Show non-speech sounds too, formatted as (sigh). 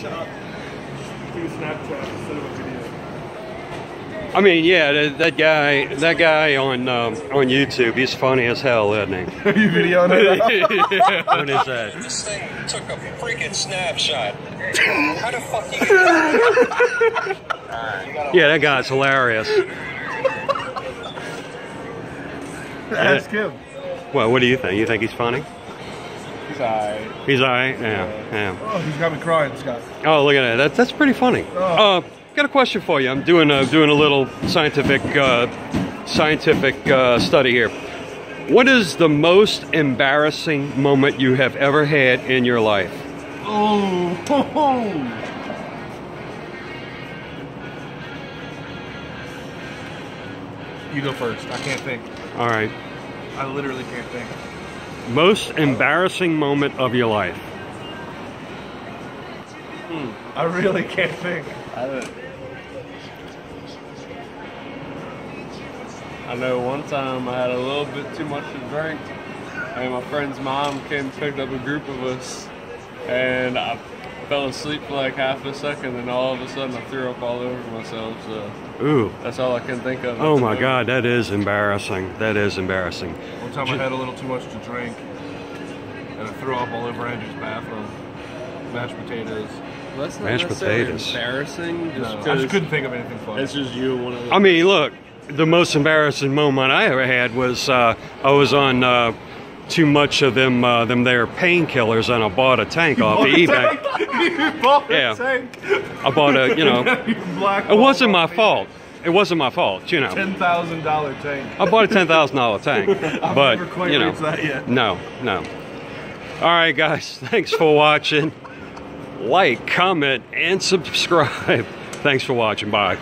Shot. Do Snapchat instead of a video. I mean, yeah, that, that guy, that guy on um, on YouTube, he's funny as hell, isn't he? (laughs) Are you videoing it? (laughs) what is that? This thing took a freaking snapshot. How the fuck you (laughs) Yeah, that guy's hilarious. Ask him. Well, what do you think? You think he's funny? He's alright. He's alright. Yeah, yeah. Oh, he's got me crying, Scott. Oh, look at that. That's that's pretty funny. Oh. Uh, got a question for you. I'm doing a doing a little scientific uh, scientific uh, study here. What is the most embarrassing moment you have ever had in your life? Oh, ho, ho. You go first. I can't think. All right. I literally can't think. Most embarrassing moment of your life. I really can't think. I don't. I know one time I had a little bit too much to drink, and my friend's mom came and picked up a group of us, and I fell asleep for like half a second, and all of a sudden I threw up all over myself. So Ooh. that's all I can think of. Oh my. God, that is embarrassing. That is embarrassing. One time I had a little too much to drink, and I threw up all over Andrew's bathroom. Mashed potatoes. That's not Mashed potatoes. embarrassing. Just No, I just couldn't think of anything funny. it's just you one of the. I mean, look, the most embarrassing moment I ever had was uh, I was on uh, too much of them uh, them there painkillers, and I bought a tank off of eBay. (laughs) you bought Yeah. a tank. I bought a, you know, (laughs) it wasn't my fault. It wasn't my fault, you know. Ten thousand dollar tank. I bought a ten thousand dollar tank, (laughs) I've but never quite you know, reached that yet. no, no. All right, guys, thanks for watching. Like, comment, and subscribe. Thanks for watching. Bye.